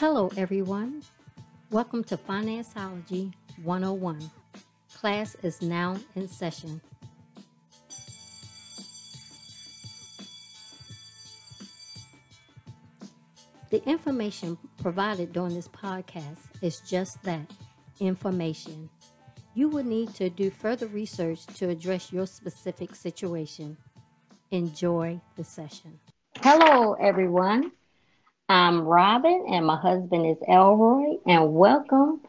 Hello, everyone. Welcome to Financeology 101. Class is now in session. The information provided during this podcast is just that information. You will need to do further research to address your specific situation. Enjoy the session. Hello, everyone. I'm Robin, and my husband is Elroy, and welcome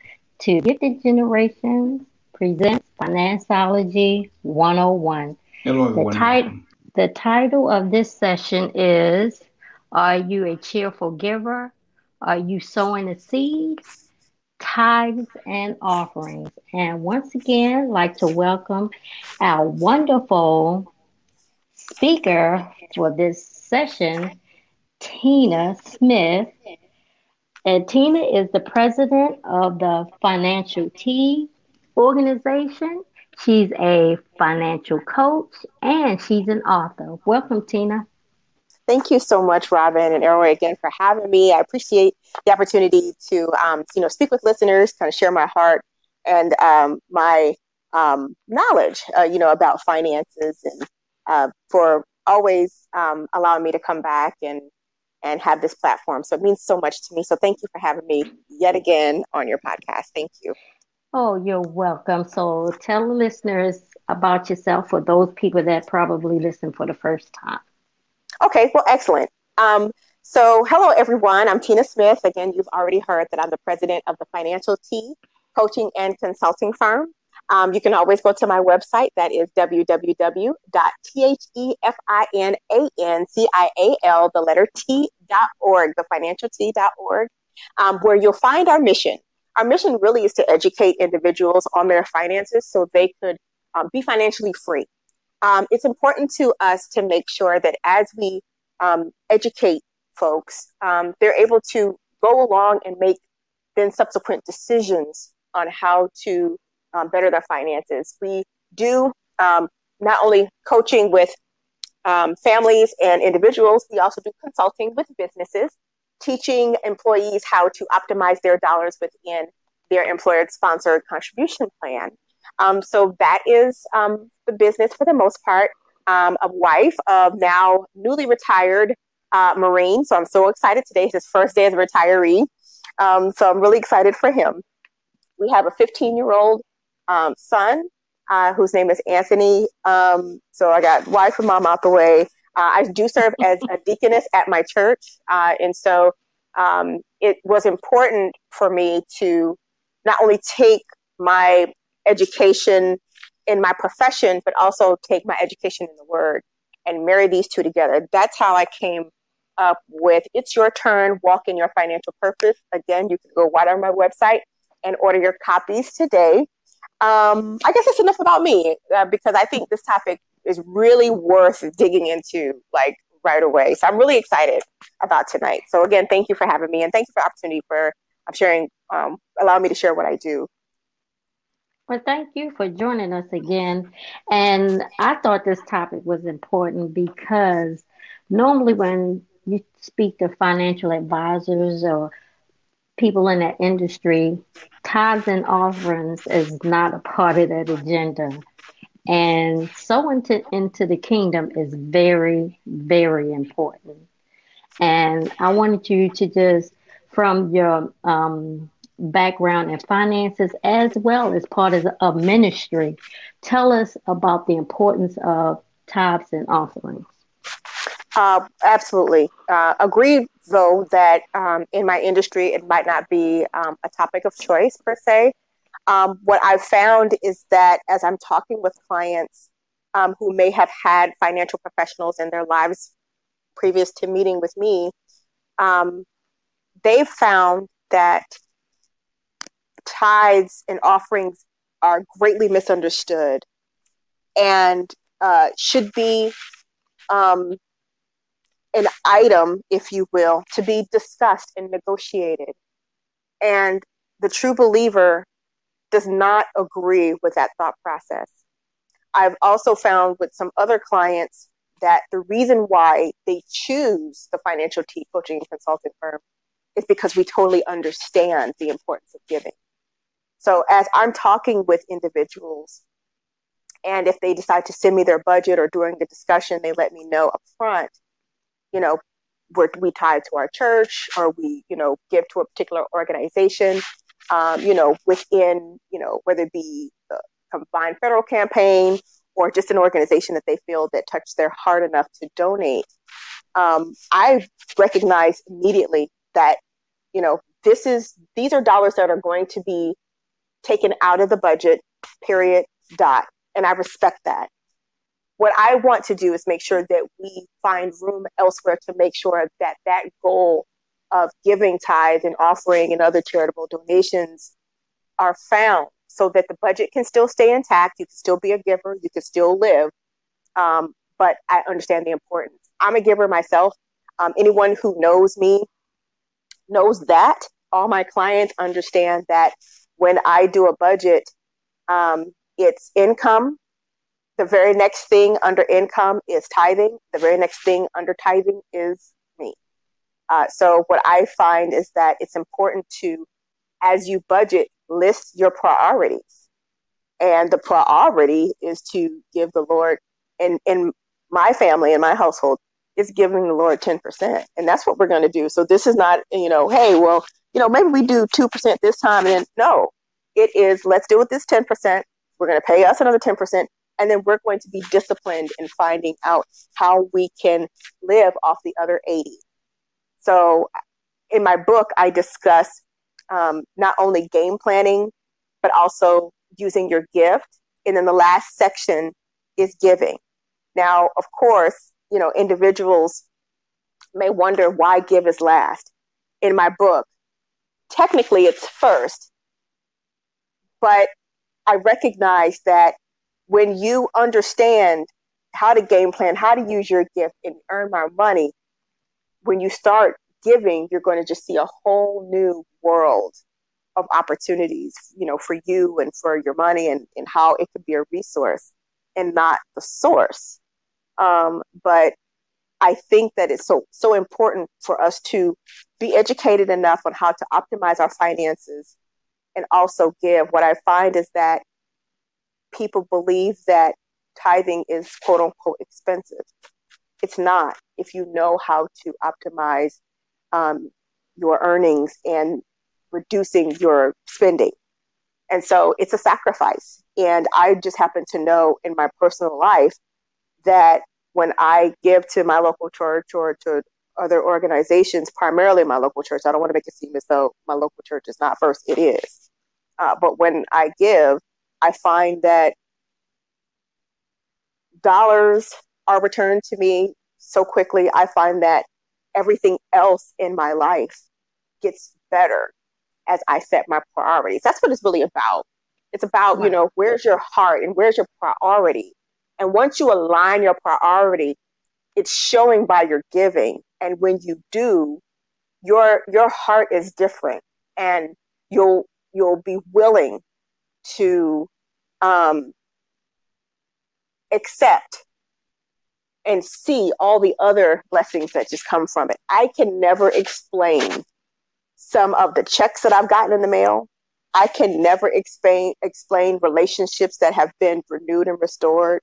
to Gifted Generations Presents Financeology 101. Hello, everyone. The, tit- the title of this session is Are You a Cheerful Giver? Are You Sowing a Seed? Tithes and Offerings. And once again, I'd like to welcome our wonderful speaker for this session, Tina Smith. And Tina is the president of the Financial T organization. She's a financial coach and she's an author. Welcome, Tina. Thank you so much, Robin and Elroy, again for having me. I appreciate the opportunity to, um, you know, speak with listeners, kind of share my heart and um, my um, knowledge, uh, you know, about finances, and uh, for always um, allowing me to come back and and have this platform. So it means so much to me. So thank you for having me yet again on your podcast. Thank you. Oh, you're welcome. So tell the listeners about yourself for those people that probably listen for the first time. Okay, well, excellent. Um, so, hello, everyone. I'm Tina Smith. Again, you've already heard that I'm the president of the Financial T coaching and consulting firm. Um, you can always go to my website. That is www.thefinancancial, the letter T.org, thefinancialt.org, um, where you'll find our mission. Our mission really is to educate individuals on their finances so they could um, be financially free. Um, it's important to us to make sure that as we um, educate folks, um, they're able to go along and make then subsequent decisions on how to um, better their finances. We do um, not only coaching with um, families and individuals, we also do consulting with businesses, teaching employees how to optimize their dollars within their employer sponsored contribution plan. Um, so that is um, the business for the most part. Um, a wife of now newly retired uh, Marine. So I'm so excited today. It's his first day as a retiree. Um, so I'm really excited for him. We have a 15 year old um, son uh, whose name is Anthony. Um, so I got wife and mom out the way. Uh, I do serve as a deaconess at my church. Uh, and so um, it was important for me to not only take my education in my profession, but also take my education in the word and marry these two together. That's how I came up with It's Your Turn, Walk in Your Financial Purpose. Again, you can go right on my website and order your copies today. Um, I guess that's enough about me uh, because I think this topic is really worth digging into like right away. So I'm really excited about tonight. So again, thank you for having me and thank you for the opportunity for um, sharing, um, allowing me to share what I do. Well, thank you for joining us again. And I thought this topic was important because normally when you speak to financial advisors or people in that industry, tithes and offerings is not a part of that agenda. And sowing to, into the kingdom is very, very important. And I wanted you to just, from your um, background in finances as well as part of, of ministry, tell us about the importance of tithes and offerings. Uh, absolutely. Uh, agree, though, that um, in my industry, it might not be um, a topic of choice per se. Um, what I've found is that as I'm talking with clients um, who may have had financial professionals in their lives previous to meeting with me, um, they've found that tithes and offerings are greatly misunderstood and uh, should be um, an item, if you will, to be discussed and negotiated. And the true believer does not agree with that thought process. I've also found with some other clients that the reason why they choose the financial T coaching consulting firm is because we totally understand the importance of giving. So as I'm talking with individuals, and if they decide to send me their budget or during the discussion, they let me know up front, you know, we're, we tie to our church or we, you know, give to a particular organization, um, you know, within, you know, whether it be the combined federal campaign or just an organization that they feel that touched their heart enough to donate. Um, I recognize immediately that, you know, this is, these are dollars that are going to be taken out of the budget, period, dot. And I respect that. What I want to do is make sure that we find room elsewhere to make sure that that goal of giving tithe and offering and other charitable donations are found so that the budget can still stay intact. You can still be a giver, you can still live. Um, but I understand the importance. I'm a giver myself. Um, anyone who knows me knows that. All my clients understand that when I do a budget, um, it's income. The very next thing under income is tithing. The very next thing under tithing is me. Uh, so, what I find is that it's important to, as you budget, list your priorities. And the priority is to give the Lord, in, in my family, in my household, is giving the Lord 10%. And that's what we're going to do. So, this is not, you know, hey, well, you know, maybe we do 2% this time. And then, no, it is let's do with this 10%. We're going to pay us another 10%. And then we're going to be disciplined in finding out how we can live off the other 80. So in my book, I discuss um, not only game planning, but also using your gift. And then the last section is giving. Now, of course, you know, individuals may wonder why give is last. In my book, technically it's first, but I recognize that when you understand how to game plan, how to use your gift and earn more money, when you start giving, you're going to just see a whole new world of opportunities, you know, for you and for your money and, and how it could be a resource and not the source. Um, but I think that it's so so important for us to be educated enough on how to optimize our finances and also give. What I find is that people believe that tithing is quote unquote expensive. It's not if you know how to optimize um, your earnings and reducing your spending. And so it's a sacrifice. And I just happen to know in my personal life that when I give to my local church or to other organizations, primarily my local church, I don't want to make it seem as though my local church is not first. It is. Uh, but when I give, I find that dollars are returned to me so quickly. I find that everything else in my life gets better as I set my priorities. That's what it's really about. It's about, you know, where's your heart and where's your priority? And once you align your priority, it's showing by your giving. And when you do, your your heart is different and you'll you'll be willing to um, accept and see all the other blessings that just come from it. I can never explain some of the checks that I've gotten in the mail. I can never explain explain relationships that have been renewed and restored.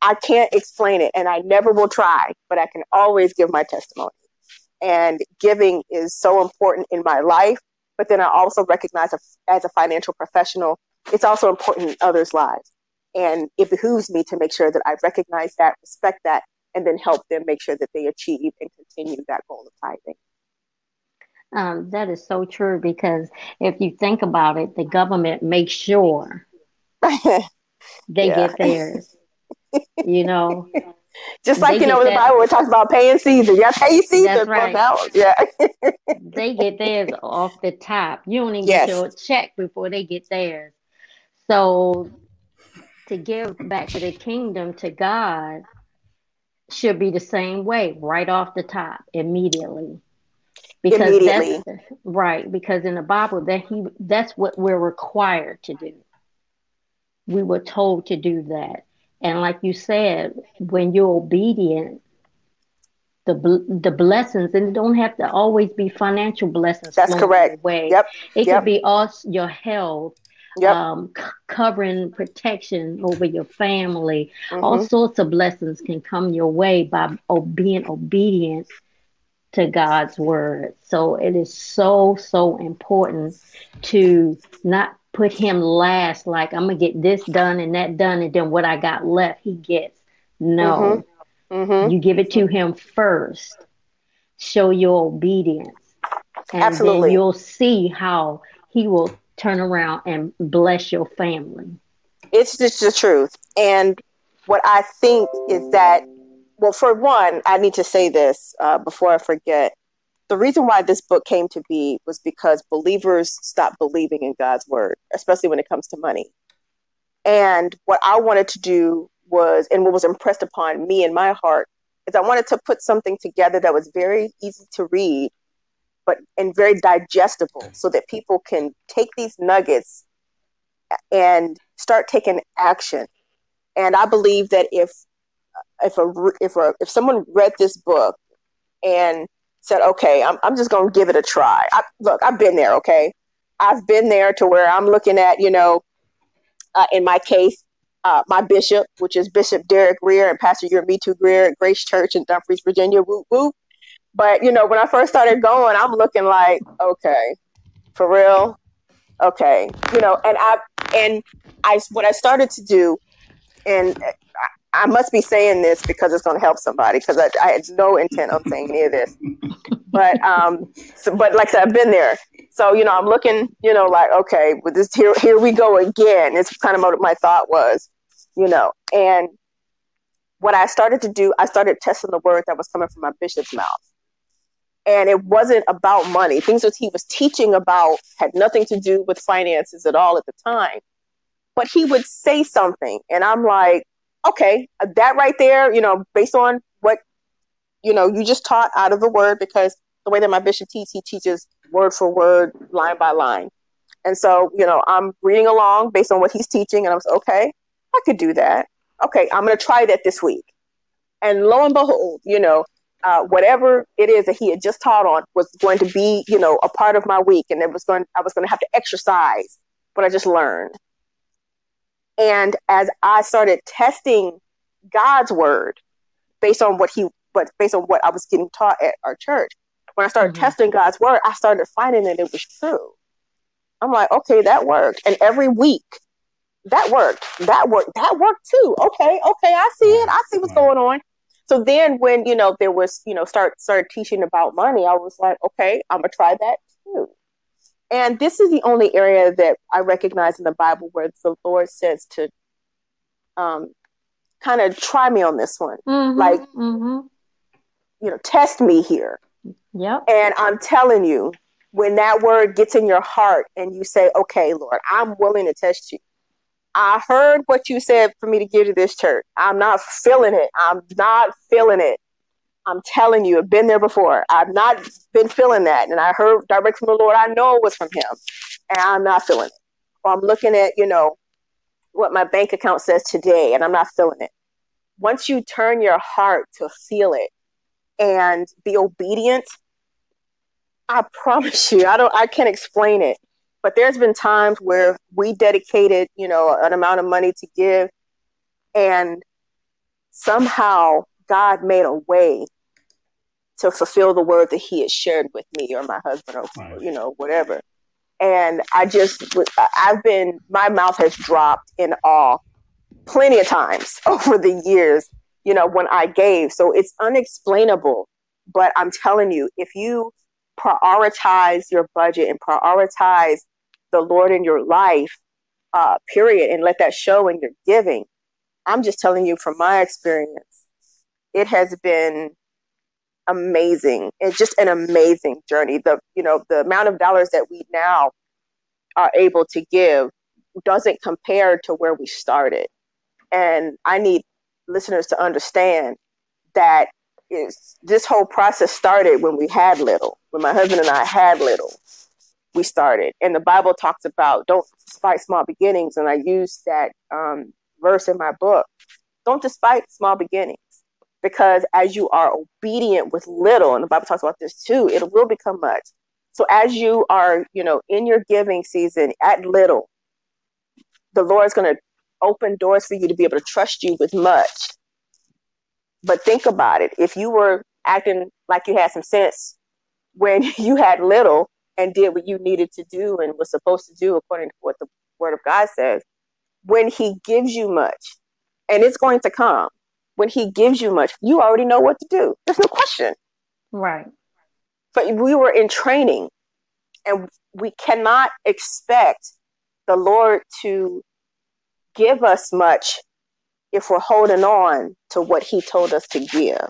I can't explain it and I never will try, but I can always give my testimony. And giving is so important in my life but then I also recognize as a financial professional, it's also important in others' lives. And it behooves me to make sure that I recognize that, respect that, and then help them make sure that they achieve and continue that goal of tithing. Um, that is so true because if you think about it, the government makes sure they get theirs. you know, just like, you know, in the Bible, it talks about paying Caesar. Yeah, pay Caesar. Right. Yeah. they get theirs off the top. You don't even yes. get your check before they get theirs. So to give back to the kingdom to God should be the same way, right off the top, immediately. Because immediately. that's right, because in the Bible that he that's what we're required to do. We were told to do that. And like you said, when you're obedient, the the blessings, and it don't have to always be financial blessings. That's correct. Way. Yep. It yep. could be also your health, Yep. um, c- covering protection over your family. Mhm. All sorts of blessings can come your way by being obedient to God's word. So it is so, so important to not put Him last, like I'm going to get this done and that done, and then what I got left, He gets. No, Mhm. you give it to Him first. Show your obedience. And Absolutely. then you'll see how He will turn around and bless your family. It's just the truth. And what I think is that, well, for one, I need to say this uh, before I forget. The reason why this book came to be was because believers stopped believing in God's word, especially when it comes to money. And what I wanted to do was, and what was impressed upon me in my heart, is I wanted to put something together that was very easy to read, but and very digestible, so that people can take these nuggets and start taking action. And I believe that if if a if a, if someone read this book and said, "Okay, I'm I'm just going to give it a try." I, look, I've been there. Okay, I've been there to where I'm looking at, you know, uh, in my case, uh, my bishop, which is Bishop Derek Grier and Pastor Your Me Too Grier at Grace Church in Dumfries, Virginia. Woo woo. But you know, when I first started going, I'm looking like, okay, for real, okay, you know, and I and I what I started to do, and I, must be saying this because it's going to help somebody because I, I had no intent on saying any of this, but um, so, but like I said, I've been there. So you know, I'm looking, you know, like okay, with this here, here we go again. It's kind of what my thought was, you know, and what I started to do, I started testing the word that was coming from my bishop's mouth. And it wasn't about money. Things that he was teaching about had nothing to do with finances at all at the time. But he would say something, and I'm like, okay, that right there, you know, based on what, you know, you just taught out of the word, because the way that my bishop teaches, he teaches word for word, line by line. And so, you know, I'm reading along based on what he's teaching, and I was okay, I could do that. Okay, I'm going to try that this week. And lo and behold, you know, uh, whatever it is that he had just taught on was going to be, you know, a part of my week, and it was going, I was going to have to exercise what I just learned. And as I started testing God's word based on what he, but based on what I was getting taught at our church, when I started Mhm. testing God's word, I started finding that it was true. I'm like, okay, that worked. And every week, that worked. That worked. That worked too. Okay, okay, I see it. I see what's going on. So then, when you know there was, you know, start started teaching about money, I was like, okay, I'm gonna try that too. And this is the only area that I recognize in the Bible where the Lord says to, um, kind of try me on this one. Like- mm-hmm. You know, test me here. yep. And I'm telling you, when that word gets in your heart and you say, okay, Lord, I'm willing to test you. I heard what you said for me to give to this church. I'm not feeling it. I'm not feeling it. I'm telling you, I've been there before. I've not been feeling that. And I heard direct from the Lord. I know it was from Him. And I'm not feeling it. Or I'm looking at, you know, what my bank account says today and I'm not feeling it. Once you turn your heart to feel it and be obedient, I promise you, I don't I can't explain it. But there's been times where we dedicated, you know, an amount of money to give and somehow God made a way to fulfill the word that he had shared with me or my husband or Right. you know, whatever. And I just I've been my mouth has dropped in awe plenty of times over the years, you know, when I gave. So it's unexplainable. But I'm telling you, if you prioritize your budget and prioritize the Lord in your life, uh, period, and let that show in your giving. I'm just telling you from my experience, it has been amazing. It's just an amazing journey. The you know the amount of dollars that we now are able to give doesn't compare to where we started. And I need listeners to understand that this whole process started when we had little. When my husband and I had little, we started. And the Bible talks about don't despise small beginnings. And I use that um, verse in my book. Don't despise small beginnings. because as you are obedient with little, and the Bible talks about this too, it will become much. So as you are, you know, in your giving season at little, the Lord's going to open doors for you to be able to trust you with much. But think about it. If you were acting like you had some sense when you had little and did what you needed to do and was supposed to do according to what the word of God says, when he gives you much, and it's going to come, when he gives you much, you already know what to do. There's no question. Right. But we were in training and we cannot expect the Lord to give us much if we're holding on to what he told us to give.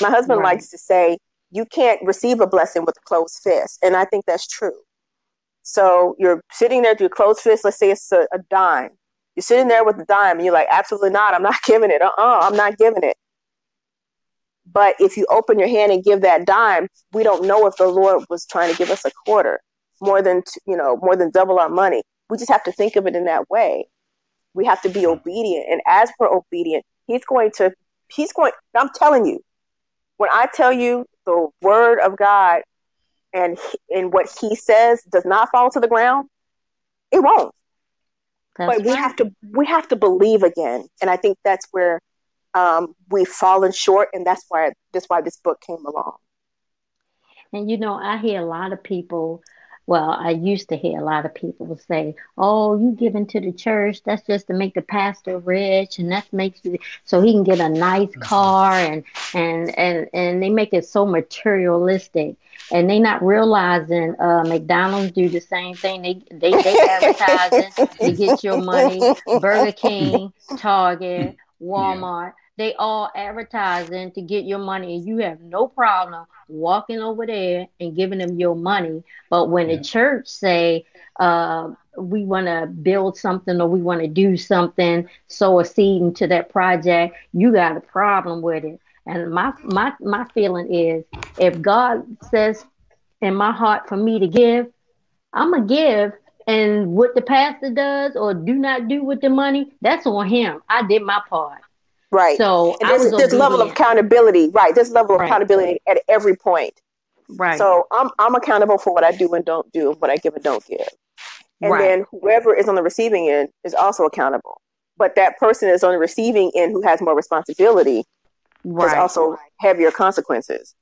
My husband right. likes to say, you can't receive a blessing with a closed fist. And I think that's true. So you're sitting there with your closed fist, let's say it's a, a dime. You're sitting there with a dime and you're like, absolutely not, I'm not giving it. Uh-uh, I'm not giving it. But if you open your hand and give that dime, we don't know if the Lord was trying to give us a quarter, more than you know, more than double our money. We just have to think of it in that way. We have to be obedient, and as for obedient, He's going to. He's going. I'm telling you, when I tell you the word of God and and what He says does not fall to the ground, it won't. That's but we have to we have to believe again, and I think that's where um, we've fallen short, and that's why that's why this book came along. And you know, I hear a lot of people. Well, I used to hear a lot of people say, "Oh, you giving to the church? That's just to make the pastor rich, and that makes you so he can get a nice mm-hmm. car, and and and and they make it so materialistic, and they not realizing uh, McDonald's do the same thing. They they they advertising to get your money. Burger King, Target, Walmart. They all advertising to get your money, and you have no problem walking over there and giving them your money. But when yeah. the church say, uh, we want to build something or we want to do something, sow a seed into that project, you got a problem with it. And my my my feeling is, if God says in my heart for me to give, I'm gonna give. And what the pastor does or do not do with the money, that's on him. I did my part. Right. So and there's, there's level of accountability. Right. There's level of right. accountability at every point. Right. So I'm I'm accountable for what I do and don't do, what I give and don't give. And right. then whoever is on the receiving end is also accountable. But that person is on the receiving end who has more responsibility right. has also heavier consequences.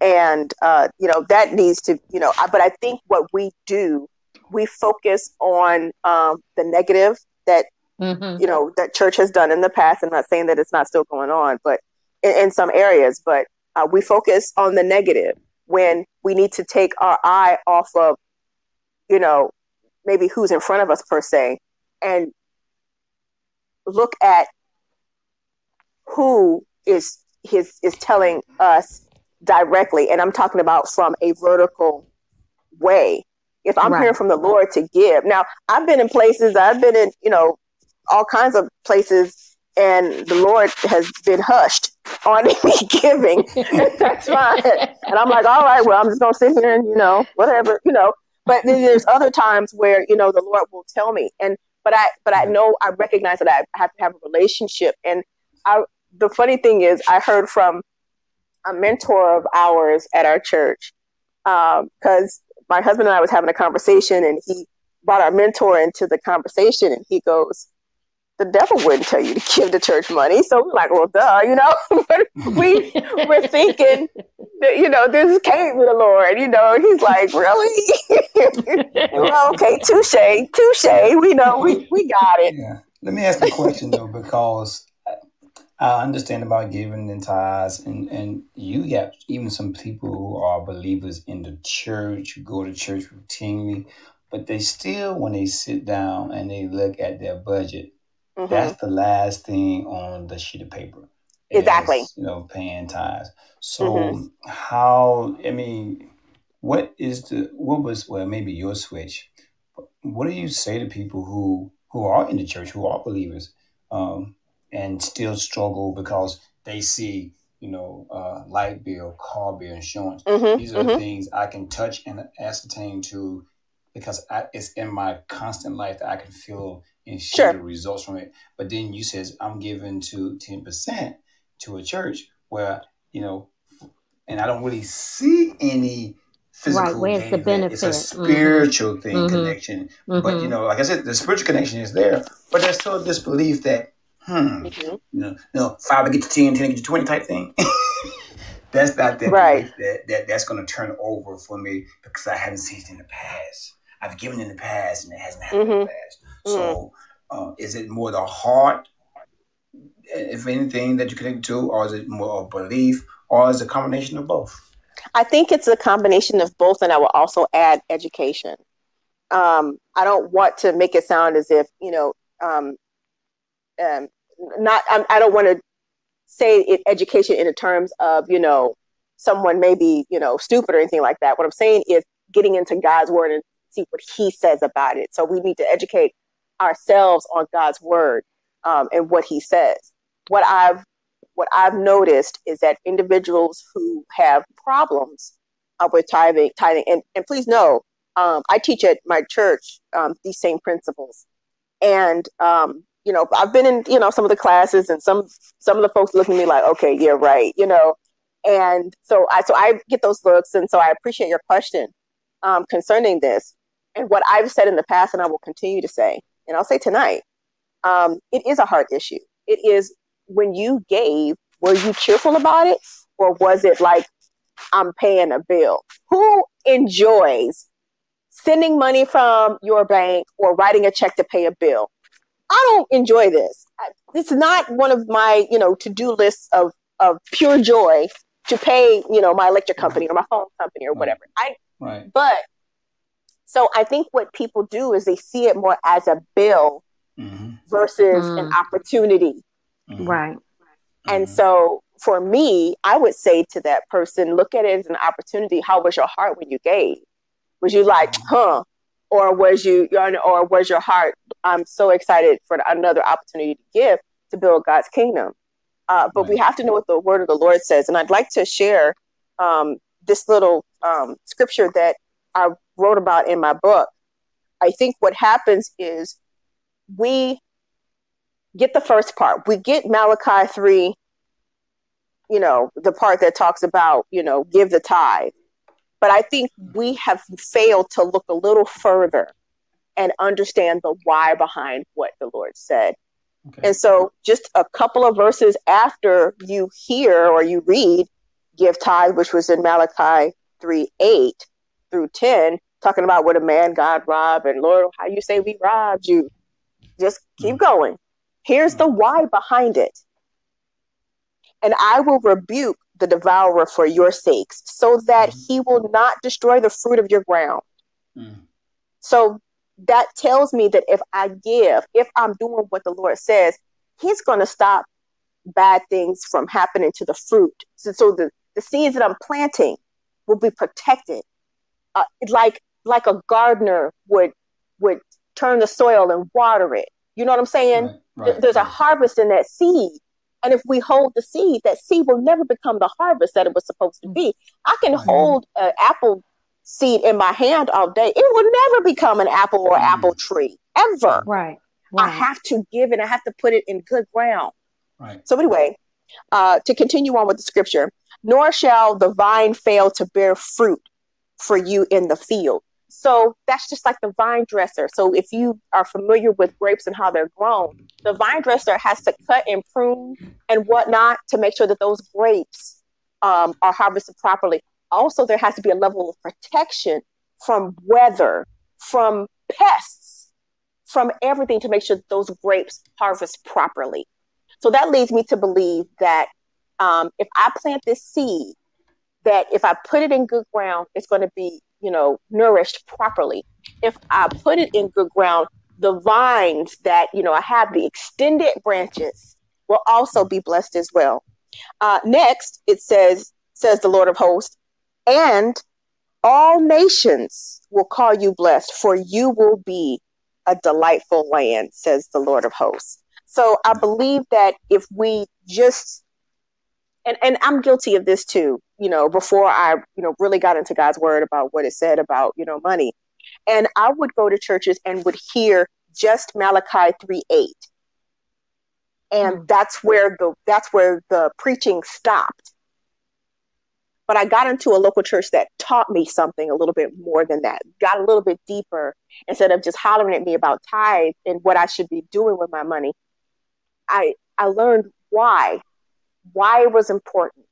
And uh, you know that needs to you know. But I think what we do, we focus on um, the negative that mm-hmm. you know that church has done in the past. I'm not saying that it's not still going on, but in, in some areas, but uh, we focus on the negative when we need to take our eye off of, you know, maybe who's in front of us per se, and look at who is his is telling us directly, and I'm talking about from a vertical way. If I'm right. hearing from the Lord to give, now I've been in places, I've been in, you know, all kinds of places and the Lord has been hushed on me giving. That's fine. And I'm like, all right, well, I'm just gonna sit here and you know, whatever, you know. But then there's other times where you know the Lord will tell me, and but I but I know I recognize that I have to have a relationship. And I the funny thing is, I heard from a mentor of ours at our church because um, my husband and I was having a conversation, and he brought our mentor into the conversation, and he goes the devil wouldn't tell you to give the church money. So we're like, well, duh, you know. but we we're thinking that, you know, this came with the Lord, you know. He's like, really? well, okay, touche, touche. We know we, we got it. Yeah. Let me ask a question though, because I understand about giving and tithes, and, and you got even some people who are believers in the church, who go to church routinely, but they still, when they sit down and they look at their budget, Mm-hmm. That's the last thing on the sheet of paper. Exactly. you know, paying tithes. So mm-hmm. how? I mean, what is the what was well maybe your switch? What do you say to people who who are in the church who are believers um, and still struggle because they see you know, uh, light bill, car bill, insurance. Mm-hmm, These are mm-hmm. things I can touch and ascertain to because I, it's in my constant life that I can feel and see sure. the results from it. But then you says I'm giving to ten percent to a church, where you know, and I don't really see any physical Right. Where's the there. It's a benefit? Mm-hmm. spiritual thing Mhm. connection. But you Mm-hmm. know, like I said, the spiritual connection is there, but there's still this belief that hmm, Mhm. you know, know, five to get to 10, 10 to get to twenty type thing. that's not that Right. that, that that's gonna turn over for me because I haven't seen it in the past. I've given in the past and it hasn't happened in the Mhm. Past. So uh, is it more the heart, if anything, that you connect to, or is it more of belief, or is it a combination of both? I think it's a combination of both, and I will also add education. Um, I don't want to make it sound as if you know, um, um, not. I'm, I don't want to say it, education in the terms of you know someone may be you know stupid or anything like that. What I'm saying is getting into God's word and see what He says about it. So we need to educate ourselves on God's word um, and what He says. What I've what I've noticed is that individuals who have problems uh, with tithing, tithing, and, and please know, um, I teach at my church um, these same principles, and um, you know, I've been in you know some of the classes, and some some of the folks look at me like, okay, yeah, right, you know, and so I so I get those looks, and so I appreciate your question um, concerning this, and what I've said in the past, and I will continue to say, and I'll say tonight, um, it is a heart issue. It is when you gave, were you cheerful about it? Or was it like, I'm paying a bill? Who enjoys sending money from your bank or writing a check to pay a bill? I don't enjoy this. It's not one of my, you know, to-do lists of, of pure joy to pay, you know, my electric company or my phone company or whatever. I Right. but so I think what people do is they see it more as a bill Mm-hmm. versus an Mm. opportunity. Right. And so for me, I would say to that person, look at it as an opportunity. How was your heart when you gave? Was you like, huh? Or was you, or was your heart, I'm so excited for another opportunity to give to build God's kingdom. Uh, but we have to know what the word of the Lord says. And I'd like to share um, this little um, scripture that I wrote about in my book. I think what happens is we get the first part. We get Malachi 3, you know, the part that talks about, you know, give the tithe. But I think we have failed to look a little further and understand the why behind what the Lord said. Okay. And so, just a couple of verses after you hear or you read Give Tithe, which was in Malachi 3 8 through 10, talking about what a man God robbed, and Lord, how you say we robbed you. Just keep going. Here's the why behind it. And I will rebuke the devourer for your sakes, so that Mhm. he will not destroy the fruit of your ground. Mm. So that tells me that if I give, if I'm doing what the Lord says, He's going to stop bad things from happening to the fruit. So, so the, the seeds that I'm planting will be protected, uh, like like a gardener would would turn the soil and water it. You know what I'm saying? Right. Right. There's a harvest in that seed. And if we hold the seed, that seed will never become the harvest that it was supposed to be. I can Right. hold an apple seed in my hand all day. It will never become an apple or Mm. apple tree ever. Right. I have to give it. I have to put it in good ground. Right. So anyway, uh, to continue on with the scripture, nor shall the vine fail to bear fruit for you in the field. So that's just like the vine dresser. So if you are familiar with grapes and how they're grown, the vine dresser has to cut and prune and whatnot to make sure that those grapes um, are harvested properly. Also, there has to be a level of protection from weather, from pests, from everything to make sure those grapes harvest properly. So that leads me to believe that um, if I plant this seed, that if I put it in good ground, it's going to be, you know, nourished properly. If I put it in good ground, the vines that, you know, I have the extended branches will also be blessed as well. Uh, next, it says, says the Lord of hosts, and all nations will call you blessed, for you will be a delightful land, says the Lord of hosts. So I believe that if we just and and I'm guilty of this too, you know, before I, you know, really got into God's word about what it said about, you know, money. And I would go to churches and would hear just Malachi 3 8. and mm. that's where the that's where the preaching stopped but i got into a local church that taught me something a little bit more than that got a little bit deeper instead of just hollering at me about tithe and what i should be doing with my money i i learned why why it was important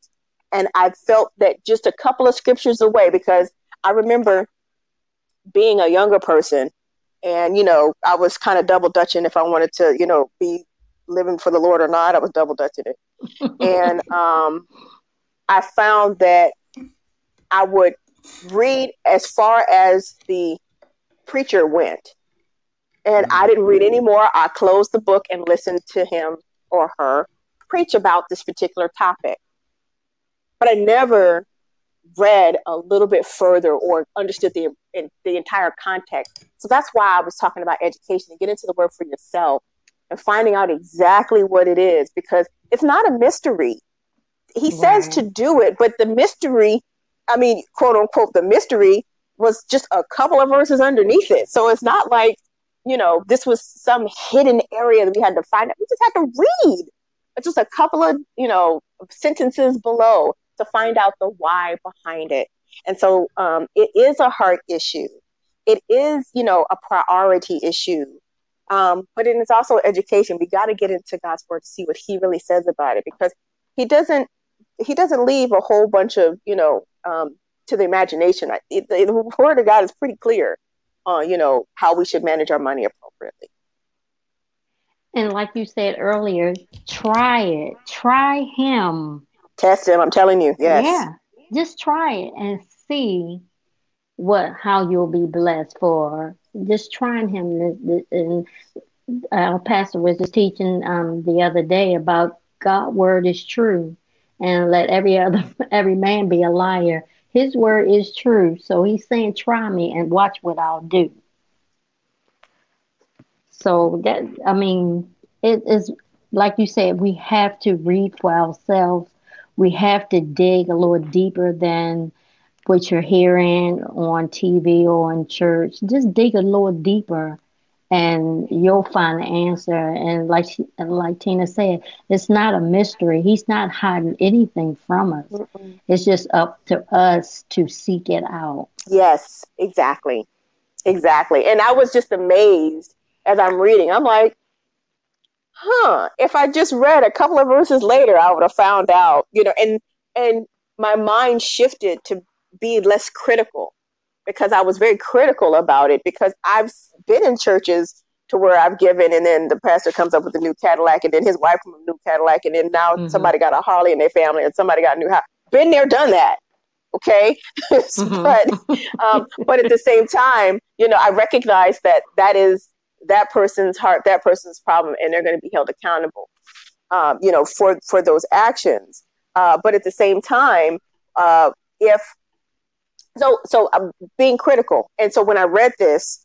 and i felt that just a couple of scriptures away because i remember being a younger person and you know i was kind of double dutching if i wanted to you know be living for the Lord or not. I was double dutching it. and um, I found that I would read as far as the preacher went. And I didn't read anymore. I closed the book and listened to him or her preach about this particular topic. But I never read a little bit further or understood the the entire context. So that's why I was talking about education and get into the word for yourself and finding out exactly what it is because it's not a mystery. He right. says to do it, but the mystery, I mean, quote unquote, the mystery was just a couple of verses underneath it. So it's not like, you know, this was some hidden area that we had to find out. We just had to read just a couple of, you know, sentences below to find out the why behind it. And so um, it is a heart issue. It is, you know, a priority issue. Um, but it is also education. We got to get into God's word to see what He really says about it, because He doesn't He doesn't leave a whole bunch of you know um, to the imagination. It, the, the word of God is pretty clear on you know how we should manage our money appropriately. And like you said earlier, try it. Try Him. Test Him. I'm telling you. Yes. Yeah. Just try it and see what how you'll be blessed for just trying him. And our pastor was just teaching um, the other day about God' word is true, and let every other every man be a liar. His word is true, so he's saying, "Try me and watch what I'll do." So that I mean, it is like you said, we have to read for ourselves. We have to dig a little deeper than what you're hearing on TV or in church. Just dig a little deeper and you'll find the answer. And like she, like Tina said, it's not a mystery. He's not hiding anything from us. mm It's just up to us to seek it out. Yes, exactly. Exactly. And I was just amazed as I'm reading. I'm like, huh, if I just read a couple of verses later, I would have found out, you know, and and my mind shifted to be less critical because I was very critical about it because I've been in churches to where I've given and then the pastor comes up with a new Cadillac and then his wife from a new Cadillac and then now mm-hmm. somebody got a Harley in their family and somebody got a new house. Been there, done that. Okay. mm-hmm. but um, but at the same time, you know, I recognize that that is that person's heart, that person's problem, and they're going to be held accountable, um, you know, for for those actions. Uh, but at the same time, uh, if so so I'm being critical. And so when I read this,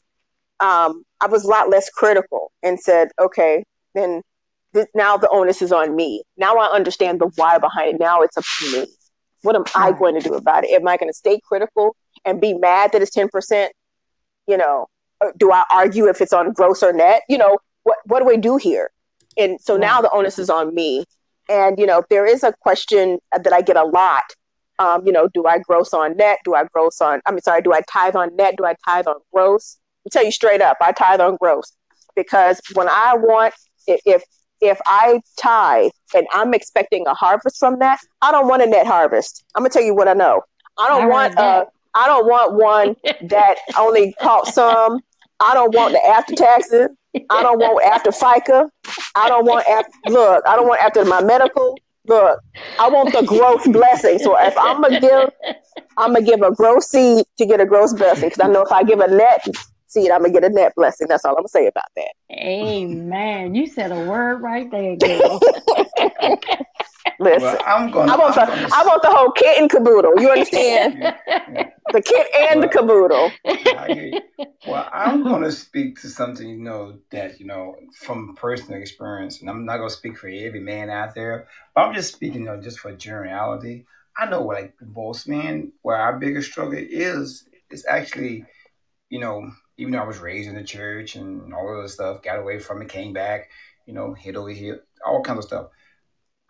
um, I was a lot less critical and said, okay, then this, now the onus is on me. Now I understand the why behind it. Now it's up to me. What am I going to do about it? Am I going to stay critical and be mad that it's 10%? You know, do I argue if it's on gross or net? You know, what, what do I do here? And so now the onus is on me. And, you know, there is a question that I get a lot um, you know, do I gross on net? Do I gross on, I mean, sorry, do I tithe on net? Do I tithe on gross? I'll tell you straight up, I tithe on gross because when I want, if, if I tithe and I'm expecting a harvest from that, I don't want a net harvest. I'm gonna tell you what I know. I don't I want uh, I don't want one that only caught some. I don't want the after taxes. I don't want after FICA. I don't want after look. I don't want after my medical look, I want the gross blessing. So if I'm gonna give, I'm gonna give a gross seed to get a gross blessing because I know if I give a net seed, I'm gonna get a net blessing. That's all I'm gonna say about that. Amen. You said a word right there, girl. Listen, well, I'm gonna, I want, I'm the, gonna... I want the whole kit and caboodle. You understand? yeah, yeah. The kit and well, the caboodle. well, I'm going to speak to something you know that you know from personal experience, and I'm not going to speak for every man out there, but I'm just speaking, you know, just for generality. I know what like most men, where our biggest struggle is is actually, you know, even though I was raised in the church and all of this stuff, got away from it, came back you know, hit over here, all kinds of stuff.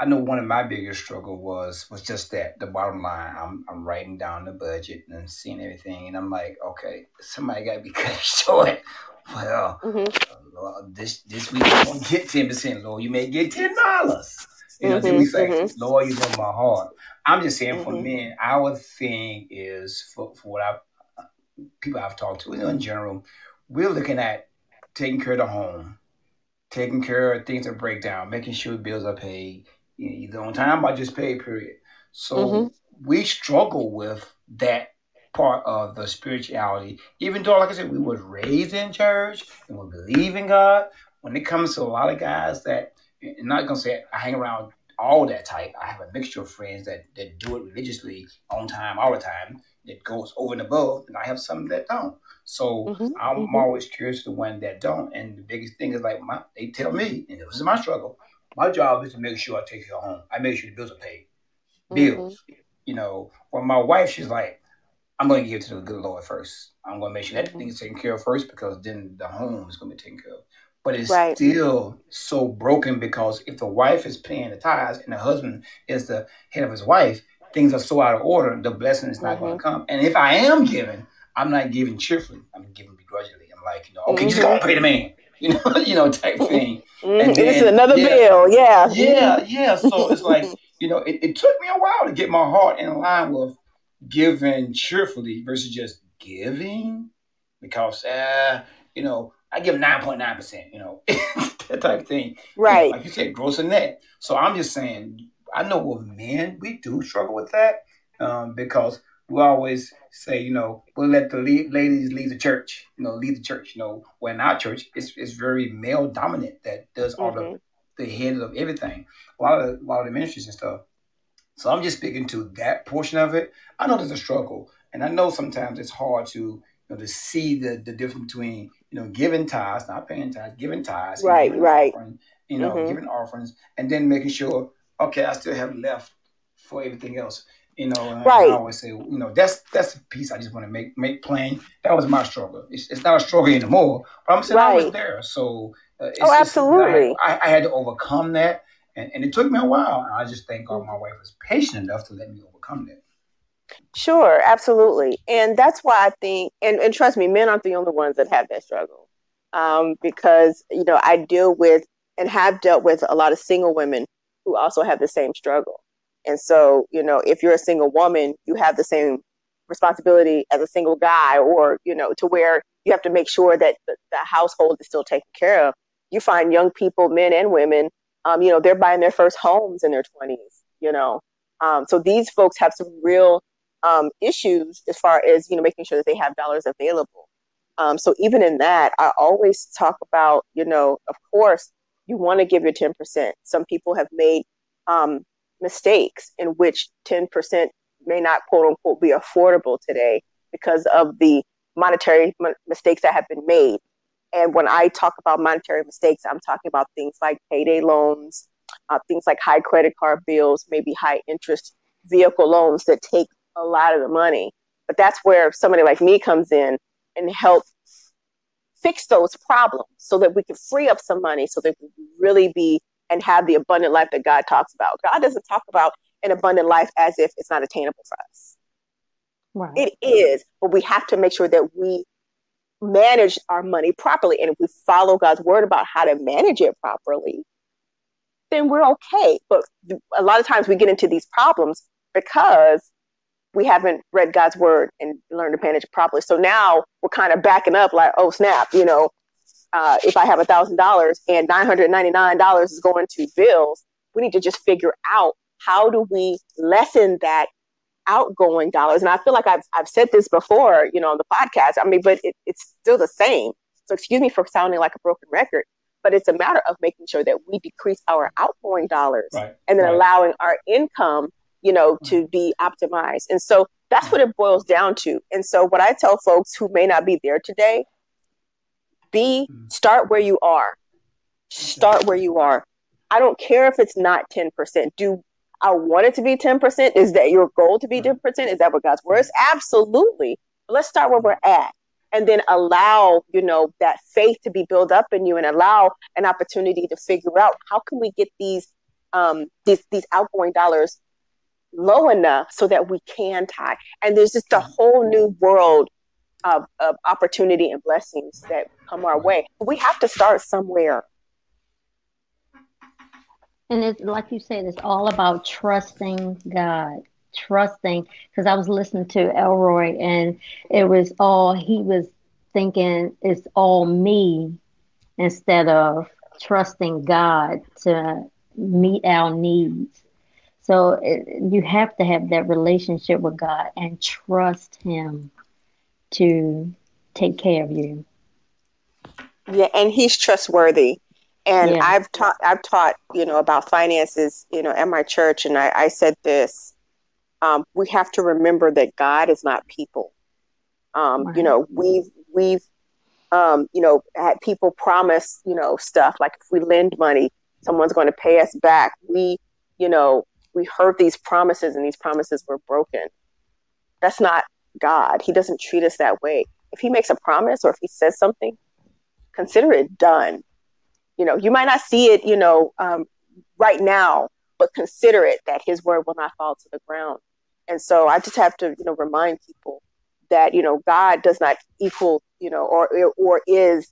I know one of my biggest struggle was was just that the bottom line. I'm I'm writing down the budget and seeing everything, and I'm like, okay, somebody got to be cut short. Well, mm-hmm. Lord, this this week I'm gonna get ten percent. Lord, you may get ten dollars. You know, mm-hmm, then we say, mm-hmm. Lord, you know my heart. I'm just saying, for mm-hmm. men, our thing is for, for what I people I've talked to, you know, in general, we're looking at taking care of the home, taking care of things that break down, making sure bills are paid, you know, either on time or just paid. Period. So mm-hmm. we struggle with that part of the spirituality. Even though, like I said, we was raised in church and we believe in God. When it comes to a lot of guys that, I'm not gonna say I hang around all that type. I have a mixture of friends that that do it religiously on time, all the time. That goes over and above, and I have some that don't. So mm-hmm, I'm mm-hmm. always curious to the one that don't. And the biggest thing is like my, they tell me, and this is my struggle. My job is to make sure I take care of home. I make sure the bills are paid. Bills, mm-hmm. you know. When my wife, she's like, I'm going to give it to the good Lord first. I'm going to make sure that thing is taken care of first because then the home is going to be taken care of. But it's right. still so broken because if the wife is paying the tithes and the husband is the head of his wife, things are so out of order, the blessing is not mm-hmm. going to come. And if I am giving, I'm not giving cheerfully. I'm giving begrudgingly. I'm like, you know, okay, mm-hmm. just go pay the man, you know, you know, type thing. Mm-hmm. And then, this is another yeah, bill, yeah, yeah, yeah. So it's like, you know, it, it took me a while to get my heart in line with giving cheerfully versus just giving because, uh, you know, I give 9.9%, you know, that type thing. Right. You know, like you said, gross and net. So I'm just saying, I know with men, we do struggle with that um, because we always say, you know, we'll let the lead, ladies lead the church, you know, lead the church. You know, when our church, it's, it's very male dominant that does all mm-hmm. the, the head of everything. A lot of the, a lot of the ministries and stuff. So I'm just speaking to that portion of it. I know there's a struggle, and I know sometimes it's hard to you know to see the the difference between you know giving tithes, not paying tithes, giving tithes, right, giving right, offering, you know, mm-hmm. giving offerings, and then making sure okay, I still have left for everything else. You know, right. I always say, you know, that's that's a piece I just want to make make plain. That was my struggle. It's, it's not a struggle anymore, but I'm saying right. I was there. So, uh, oh, absolutely. I, I, had to overcome that and, and it took me a while. And I just thank God my wife was patient enough to let me overcome that. Sure, absolutely. And that's why I think, and, and trust me, men aren't the only ones that have that struggle. Um, because, you know, I deal with and have dealt with a lot of single women who also have the same struggle. And so, you know, if you're a single woman, you have the same responsibility as a single guy, or, you know, to where you have to make sure that the, the household is still taken care of. You find young people, men and women, um, you know, they're buying their first homes in their 20s, you know. Um, so these folks have some real um, issues as far as, you know, making sure that they have dollars available. Um, so even in that, I always talk about, you know, of course, you want to give your 10%. Some people have made um, mistakes in which 10% may not, quote unquote, be affordable today because of the monetary m- mistakes that have been made. And when I talk about monetary mistakes, I'm talking about things like payday loans, uh, things like high credit card bills, maybe high interest vehicle loans that take a lot of the money. But that's where somebody like me comes in and help fix those problems so that we can free up some money so that we really be and have the abundant life that God talks about. God doesn't talk about an abundant life as if it's not attainable for us. It is, but we have to make sure that we manage our money properly. And if we follow God's word about how to manage it properly, then we're okay. But a lot of times we get into these problems because we haven't read God's word and learned to manage it properly. So now we're kind of backing up like, oh, snap, you know, uh, if I have a thousand dollars and $999 is going to bills, we need to just figure out how do we lessen that outgoing dollars. And I feel like I've, I've said this before, you know, on the podcast. I mean, but it, it's still the same. So excuse me for sounding like a broken record, but it's a matter of making sure that we decrease our outgoing dollars right. and then right. allowing our income, you know, to be optimized. And so that's what it boils down to. And so what I tell folks who may not be there today, be mm-hmm. start where you are. Start where you are. I don't care if it's not 10%. Do I want it to be 10%. Is that your goal to be 10%? Is that what God's word is? Absolutely. But let's start where we're at. and then allow you know that faith to be built up in you and allow an opportunity to figure out how can we get these um, these these outgoing dollars low enough so that we can tie and there's just a whole new world of, of opportunity and blessings that come our way. We have to start somewhere. And it's like you said it's all about trusting god trusting because I was listening to Elroy and it was all he was thinking it's all me instead of trusting God to meet our needs. So it, you have to have that relationship with God and trust Him to take care of you. Yeah, and He's trustworthy. And yeah. I've taught I've taught you know about finances you know at my church, and I, I said this um, we have to remember that God is not people. Um, right. You know, we've we've um, you know had people promise you know stuff like if we lend money, someone's going to pay us back. We you know we heard these promises and these promises were broken. That's not God. He doesn't treat us that way. If He makes a promise or if He says something, consider it done. You know, you might not see it, you know, um, right now, but consider it that His word will not fall to the ground. And so I just have to, you know, remind people that, you know, God does not equal, you know, or or is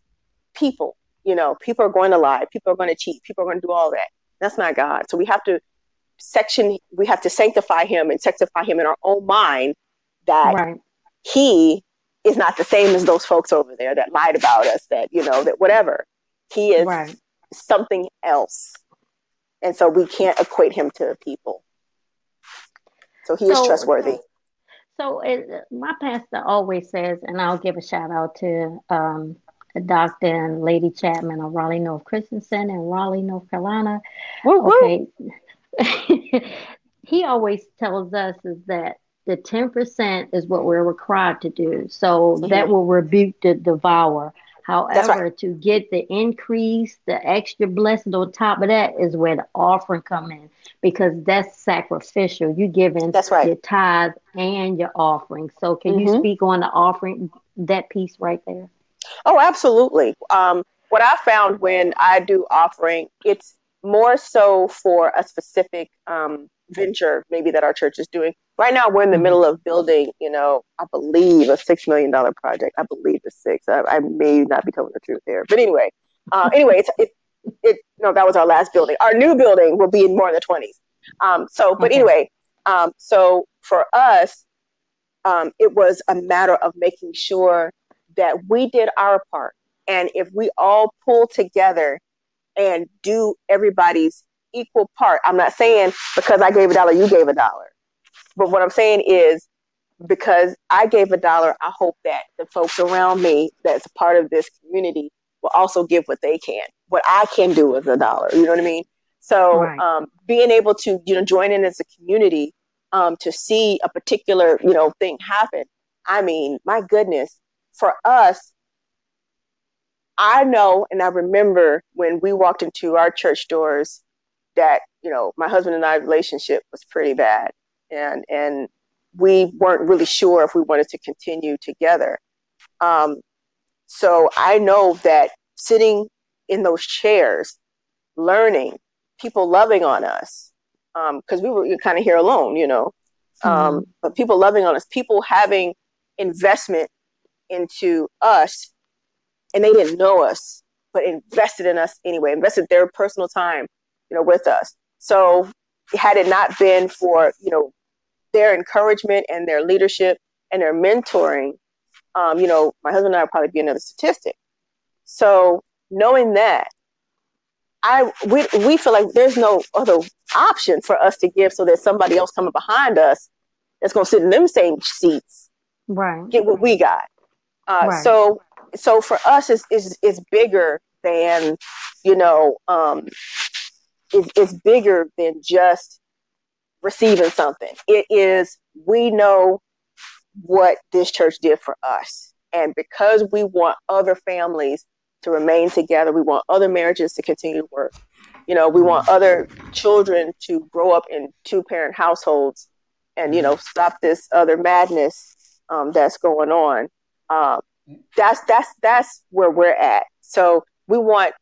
people. You know, people are going to lie, people are going to cheat, people are going to do all that. That's not God. So we have to section we have to sanctify him and sanctify him in our own mind that right. he is not the same as those folks over there that lied about us, that, you know, that whatever. He is right. something else. And so we can't equate him to people. So he so, is trustworthy. So it, my pastor always says, and I'll give a shout out to um, Dr. and Lady Chapman of Raleigh North Christensen in Raleigh, North Carolina. Woo, okay. he always tells us is that the 10% is what we're required to do. So mm-hmm. that will rebuke the devourer. However, right. to get the increase, the extra blessing on top of that is where the offering come in because that's sacrificial. You giving that's right. your tithe and your offering. So can mm-hmm. you speak on the offering that piece right there? Oh, absolutely. Um, what I found when I do offering, it's more so for a specific um, venture maybe that our church is doing. Right now, we're in the mm-hmm. middle of building, you know, I believe a $6 million project. I believe it's six. I, I may not be telling the truth there. But anyway, uh, anyway, it's, it, it, no, that was our last building. Our new building will be in more in the 20s. Um, so, but okay. anyway, um, so for us, um, it was a matter of making sure that we did our part. And if we all pull together and do everybody's equal part. I'm not saying because I gave a dollar, you gave a dollar. But what I'm saying is because I gave a dollar, I hope that the folks around me that's a part of this community will also give what they can. What I can do is a dollar. You know what I mean? So right. um, being able to, you know, join in as a community um, to see a particular, you know, thing happen. I mean, my goodness, for us, I know and I remember when we walked into our church doors that you know my husband and I relationship was pretty bad, and and we weren't really sure if we wanted to continue together. Um, so I know that sitting in those chairs, learning, people loving on us, um, because um, we were kind of here alone, you know, um, mm-hmm. but people loving on us, people having investment into us, and they didn't know us, but invested in us anyway, invested their personal time you know, with us. So had it not been for, you know, their encouragement and their leadership and their mentoring, um, you know, my husband and I would probably be another statistic. So knowing that, I we we feel like there's no other option for us to give so that somebody else coming behind us that's gonna sit in them same seats, right? Get what we got. Uh, right. So so for us it's, is is bigger than you know um, is, is bigger than just receiving something. It is, we know what this church did for us. And because we want other families to remain together, we want other marriages to continue to work. You know, we want other children to grow up in two parent households and, you know, stop this other madness um, that's going on. Um, that's that's that's where we're at. So we want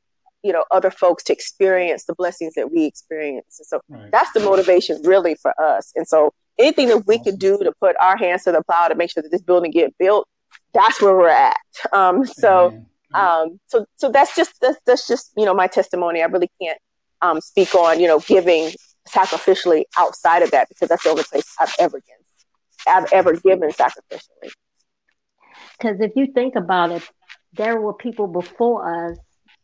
you know other folks to experience the blessings that we experience. And so right. that's the motivation really for us. And so anything that we can do to put our hands to the plow to make sure that this building get built, that's where we're at. Um, so um, so so that's just that's, that's just you know my testimony. I really can't um, speak on you know giving sacrificially outside of that because that's the only place I've ever given I've ever given sacrificially. Because if you think about it, there were people before us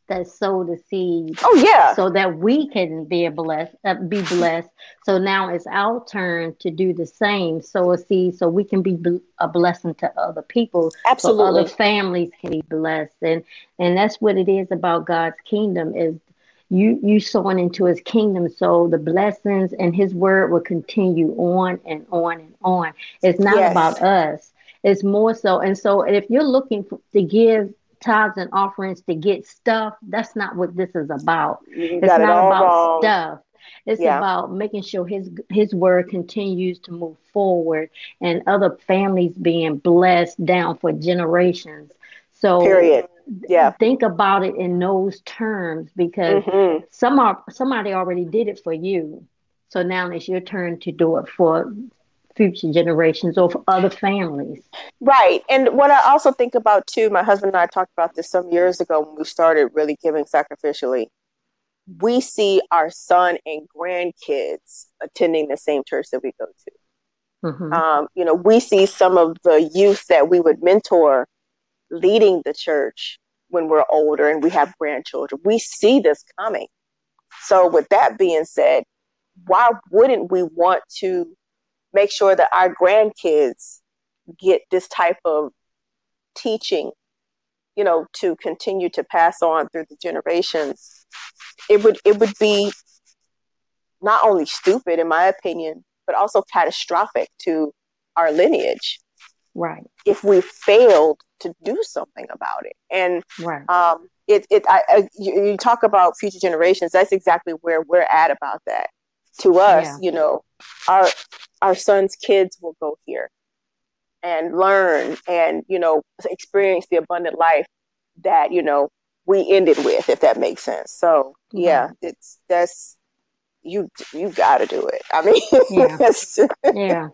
that sowed the seed. Oh yeah. So that we can be a blessed, uh, be blessed. So now it's our turn to do the same, sow a seed, so we can be a blessing to other people. Absolutely. So other families can be blessed, and and that's what it is about God's kingdom is you you sowing into His kingdom. So the blessings and His word will continue on and on and on. It's not yes. about us. It's more so, and so if you're looking for, to give tithes and offerings to get stuff. That's not what this is about. it's not it about wrong. stuff. It's yeah. about making sure his his word continues to move forward and other families being blessed down for generations. So period. Yeah. Think about it in those terms because mm-hmm. some are, somebody already did it for you. So now it's your turn to do it for future generations or for other families. Right. And what I also think about too, my husband and I talked about this some years ago when we started really giving sacrificially. We see our son and grandkids attending the same church that we go to. Mm-hmm. Um, you know, we see some of the youth that we would mentor leading the church when we're older and we have grandchildren. We see this coming. So, with that being said, why wouldn't we want to make sure that our grandkids get this type of teaching you know to continue to pass on through the generations it would it would be not only stupid in my opinion but also catastrophic to our lineage right if we failed to do something about it and right. um it, it I, I you, you, talk about future generations that's exactly where we're at about that to us yeah. you know our our sons kids will go here and learn and you know experience the abundant life that you know we ended with if that makes sense. So mm-hmm. yeah it's that's you you got to do it. I mean yeah. yeah.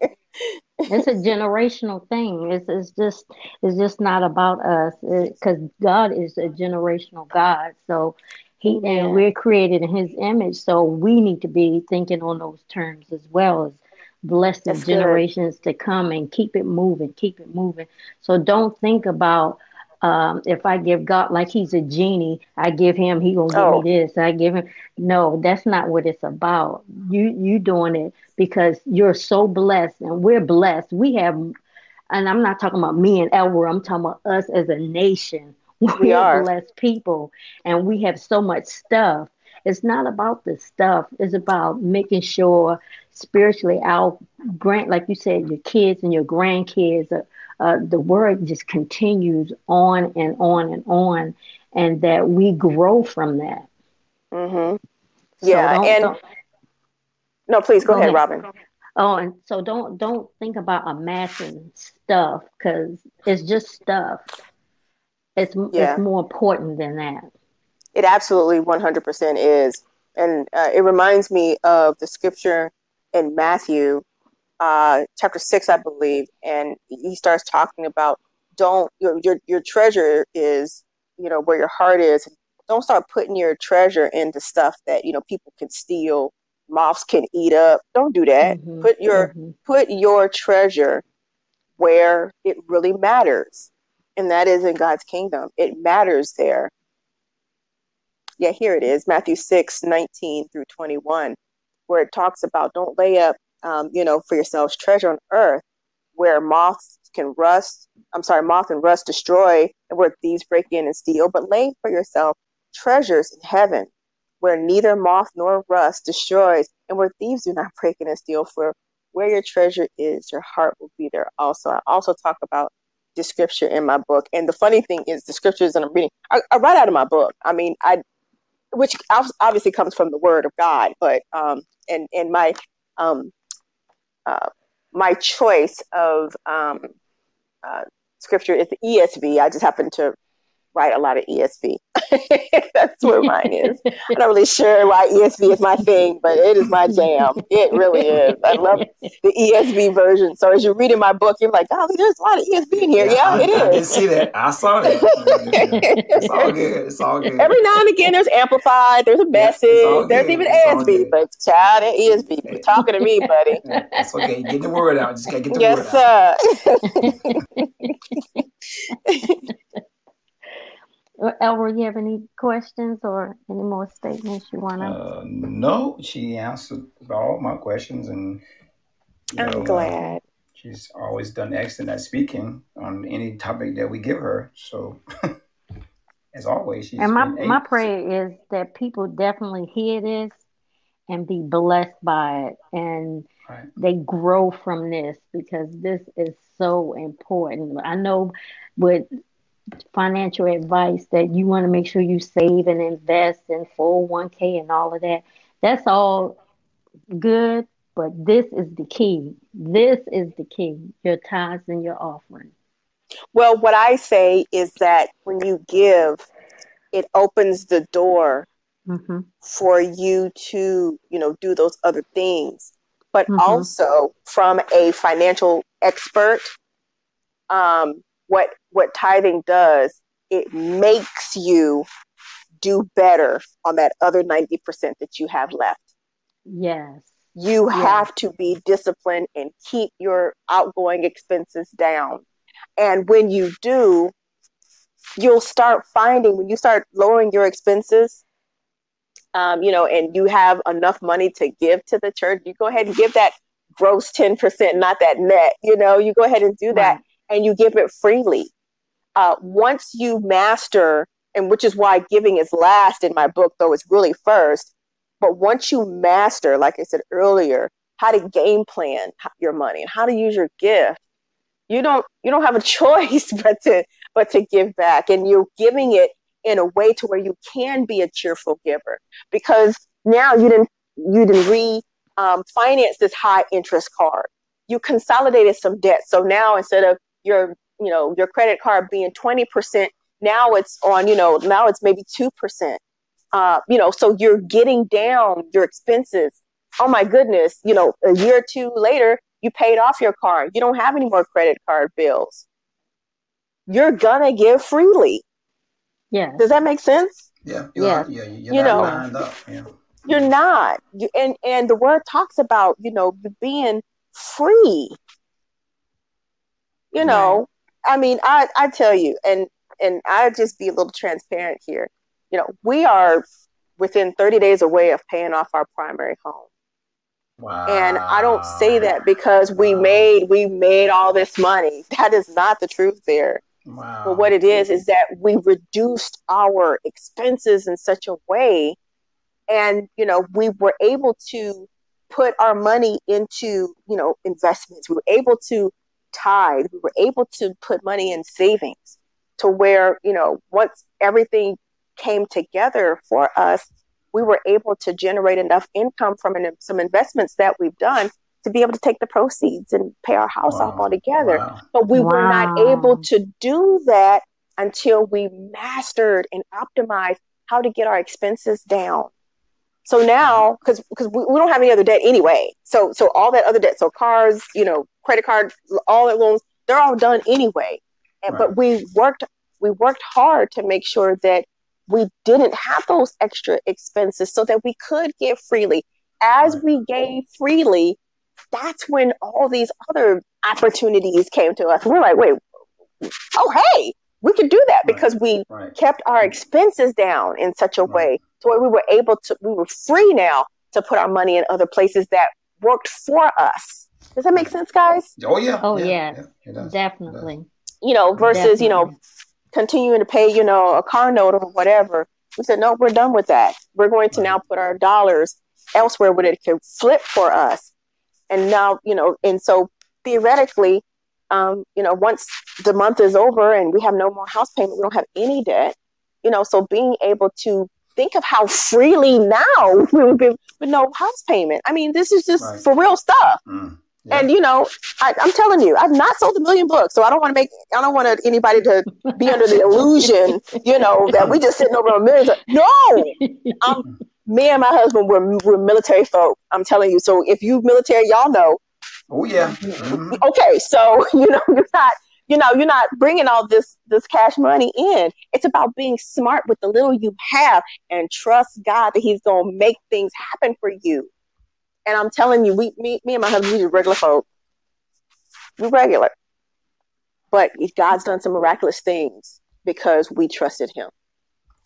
It's a generational thing. It's, it's just it's just not about us. Because god is a generational god. So he yeah. and we're created in his image. So we need to be thinking on those terms as well as bless the generations good. to come and keep it moving, keep it moving. So don't think about um, if I give God like He's a genie, I give Him, He gonna give oh. me this. I give Him. No, that's not what it's about. You you doing it because you're so blessed, and we're blessed. We have, and I'm not talking about me and Elwood. I'm talking about us as a nation. We, we are blessed people, and we have so much stuff. It's not about the stuff. It's about making sure spiritually our grand like you said your kids and your grandkids uh, uh, the word just continues on and on and on and that we grow from that. Mm-hmm. yeah so and don't, no please go, go ahead, ahead. Robin. Oh and so don't don't think about amassing stuff because it's just stuff. It's, yeah. it's more important than that. It absolutely 100% is. And uh, it reminds me of the scripture in Matthew uh, chapter six, I believe, and he starts talking about don't your, your your treasure is you know where your heart is. Don't start putting your treasure into stuff that you know people can steal, moths can eat up. Don't do that. Mm-hmm. Put your mm-hmm. put your treasure where it really matters, and that is in God's kingdom. It matters there. Yeah, here it is, Matthew 6, 19 through 21 where it talks about don't lay up, um, you know, for yourselves treasure on earth where moths can rust. I'm sorry, moth and rust destroy, and where thieves break in and steal. But lay for yourself treasures in heaven, where neither moth nor rust destroys, and where thieves do not break in and steal. For where your treasure is, your heart will be there. Also, I also talk about the scripture in my book. And the funny thing is, the scriptures that I'm reading, I, I write out of my book. I mean, I which obviously comes from the word of God, but um, and and my um, uh, my choice of um, uh, scripture is the ESV. I just happen to write a lot of ESV. That's where mine is. I'm not really sure why ESV is my thing, but it is my jam. It really is. I love the ESV version. So as you're reading my book, you're like, oh, there's a lot of ESV in here. Yeah, yeah it is. I didn't see that. I saw that. it's all good. It's all good. Every now and again, there's amplified. There's a message. Yeah, there's even ASV. But child, that ESV. You're talking to me, buddy. That's okay. Get the word out. Just gotta get the yes, word out. Yes, sir. Elroy, you have any questions or any more statements you want to? Uh, no, she answered all my questions, and I'm know, glad. Uh, she's always done excellent at speaking on any topic that we give her. So, as always, she's and my my prayer is that people definitely hear this and be blessed by it, and right. they grow from this because this is so important. I know with financial advice that you want to make sure you save and invest in 401k and all of that. That's all good, but this is the key. This is the key your tithes and your offering. Well, what I say is that when you give, it opens the door mm-hmm. for you to, you know, do those other things. But mm-hmm. also from a financial expert, um, what what tithing does, it makes you do better on that other 90% that you have left. Yes. You yes. have to be disciplined and keep your outgoing expenses down. And when you do, you'll start finding when you start lowering your expenses, um, you know, and you have enough money to give to the church, you go ahead and give that gross 10%, not that net, you know, you go ahead and do that. Right and you give it freely. Uh, once you master, and which is why giving is last in my book, though it's really first. But once you master, like I said earlier, how to game plan your money and how to use your gift, you don't you don't have a choice but to but to give back, and you're giving it in a way to where you can be a cheerful giver because now you didn't you didn't re um, finance this high interest card. You consolidated some debt, so now instead of your you know your credit card being 20% now it's on you know now it's maybe 2% uh, you know so you're getting down your expenses. Oh my goodness you know a year or two later you paid off your car. You don't have any more credit card bills. You're gonna give freely. Yeah does that make sense? Yeah yeah yeah you're you know up. Yeah. you're not. You, and and the word talks about you know being free you know right. i mean i i tell you and and i just be a little transparent here you know we are within 30 days away of paying off our primary home wow. and i don't say that because we made we made all this money that is not the truth there wow. but what it is is that we reduced our expenses in such a way and you know we were able to put our money into you know investments we were able to tithe, we were able to put money in savings to where, you know, once everything came together for us, we were able to generate enough income from an, some investments that we've done to be able to take the proceeds and pay our house wow. off altogether. Wow. But we wow. were not able to do that until we mastered and optimized how to get our expenses down. So now, mm-hmm. because because we, we, don't have any other debt anyway, so so all that other debt, so cars, you know, credit card, all the loans, they're all done anyway. And, right. But we worked we worked hard to make sure that we didn't have those extra expenses, so that we could give freely. As right. we gave freely, that's when all these other opportunities came to us. We're like, wait, oh hey, we could do that because we right. kept our expenses down in such a way to where we were able to we were free now to put our money in other places that worked for us. Does that make sense guys? Oh yeah. Oh yeah, yeah. definitely. You know versus definitely. you know continuing to pay you know a car note or whatever. We said no we're done with that. We're going to right. now put our dollars elsewhere where it can flip for us. And now you know and so theoretically um, you know, once the month is over and we have no more house payment, we don't have any debt, you know, so being able to think of how freely now we would be with no house payment. I mean, this is just right. for real stuff. Mm. Yeah. And you know, I, am telling you, I've not sold a million books, so I don't want to make, I don't want anybody to be under the illusion, you know, that we just sitting over a million. No, um, me and my husband we're, we're military folk. I'm telling you. So if you military, y'all know. Oh yeah. Mm-hmm. Okay, so you know you're not, you know, you're not bringing all this this cash money in. It's about being smart with the little you have and trust God that He's gonna make things happen for you. And I'm telling you, we, me, me and my husband, we're regular folk. we're regular. But God's done some miraculous things because we trusted Him.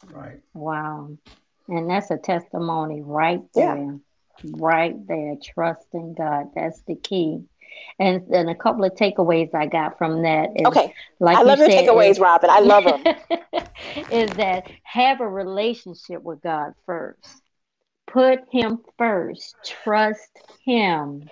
Right. Wow. And that's a testimony right there. Yeah. Right there. Trusting God. That's the key. And and a couple of takeaways I got from that is okay. Like I love your said, takeaways, is, Robin. I love them. is that have a relationship with God first. Put him first. Trust him.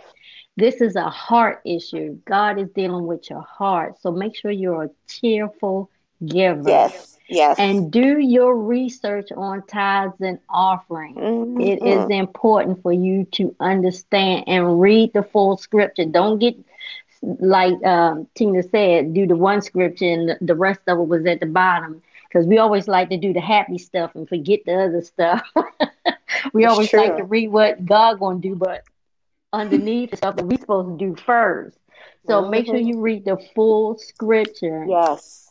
This is a heart issue. God is dealing with your heart. So make sure you're a cheerful giver. Yes. Yes. And do your research on tithes and offerings. Mm-hmm. It is important for you to understand and read the full scripture. Don't get like um, Tina said, do the one scripture and the rest of it was at the bottom because we always like to do the happy stuff and forget the other stuff. we always true. like to read what God gonna do, but underneath the stuff that we supposed to do first. So mm-hmm. make sure you read the full scripture. Yes.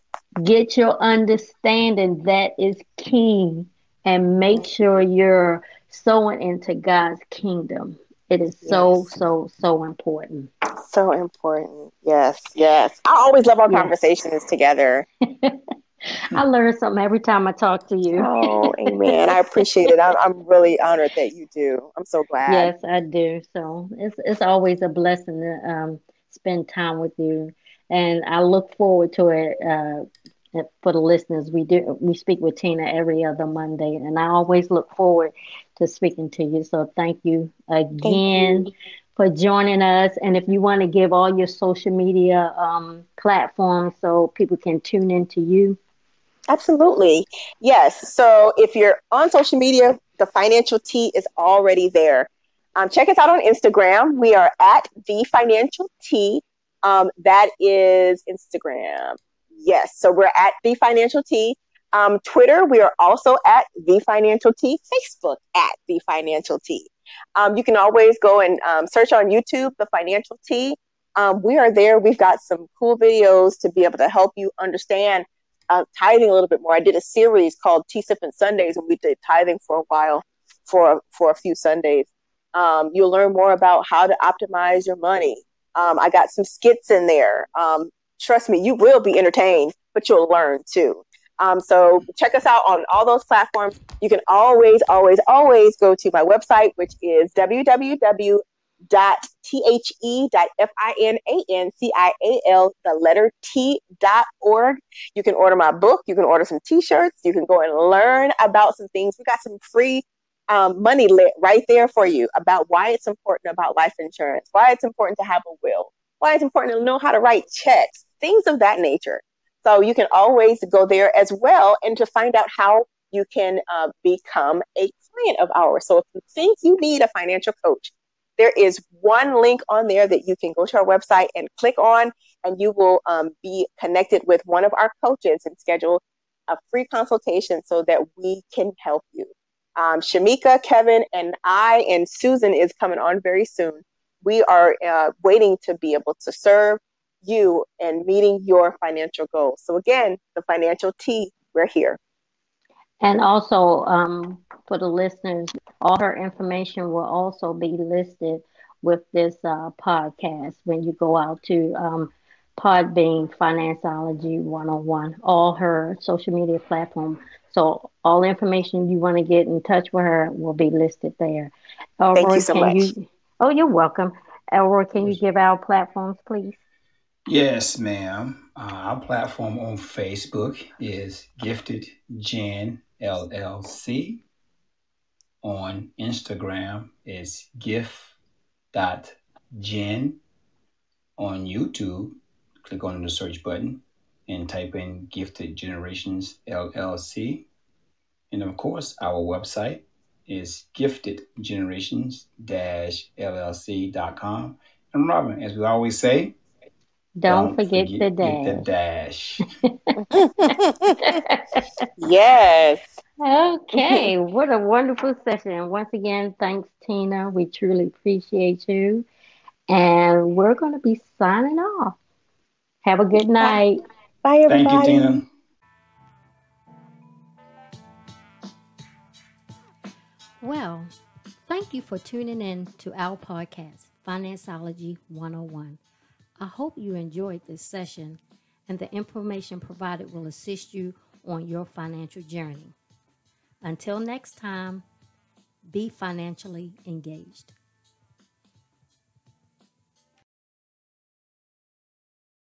Get your understanding. That is key. And make sure you're sowing into God's kingdom. It is so, yes. so, so important. So important. Yes, yes. I always love our yes. conversations together. I learn something every time I talk to you. oh, amen. I appreciate it. I'm, I'm really honored that you do. I'm so glad. Yes, I do. So it's it's always a blessing to um, spend time with you, and I look forward to it. Uh, for the listeners, we do we speak with Tina every other Monday, and I always look forward to speaking to you. So thank you again. Thank you for joining us. And if you want to give all your social media um, platforms so people can tune into you. Absolutely. Yes. So if you're on social media, the financial T is already there. Um, check us out on Instagram. We are at the financial T. Um, that is Instagram. Yes. So we're at the financial T. Um, Twitter, we are also at the financial T. Facebook at the financial T. Um, you can always go and um, search on YouTube, the financial T. Um, we are there. We've got some cool videos to be able to help you understand uh, tithing a little bit more. I did a series called Tea Sipping Sundays, and we did tithing for a while, for for a few Sundays. Um, you'll learn more about how to optimize your money. Um, I got some skits in there. Um, trust me, you will be entertained, but you'll learn too. Um, so check us out on all those platforms. You can always, always, always go to my website, which is www t-h-e dot the letter t dot org you can order my book you can order some t-shirts you can go and learn about some things we got some free um, money lit right there for you about why it's important about life insurance why it's important to have a will why it's important to know how to write checks things of that nature so you can always go there as well and to find out how you can uh, become a client of ours so if you think you need a financial coach there is one link on there that you can go to our website and click on, and you will um, be connected with one of our coaches and schedule a free consultation so that we can help you. Um, Shamika, Kevin, and I, and Susan is coming on very soon. We are uh, waiting to be able to serve you and meeting your financial goals. So, again, the financial T, we're here. And also, um, for the listeners, all her information will also be listed with this uh, podcast when you go out to um, Podbean Financeology 101, all her social media platform. So all information you want to get in touch with her will be listed there. Elroy, Thank you so much. You, oh, you're welcome. Elroy, can you give our platforms, please? Yes, ma'am. Uh, our platform on Facebook is Gifted Gen LLC. On Instagram is gift.gen. On YouTube, click on the search button and type in Gifted Generations LLC. And of course, our website is giftedgenerations-llc.com. and Robin. As we always say, don't, don't forget, forget, the dash. The dash. yes. Okay, what a wonderful session. Once again, thanks, Tina. We truly appreciate you. And we're going to be signing off. Have a good night. Bye, everybody. Thank you, Tina. Well, thank you for tuning in to our podcast, Financeology 101. I hope you enjoyed this session and the information provided will assist you on your financial journey. Until next time, be financially engaged.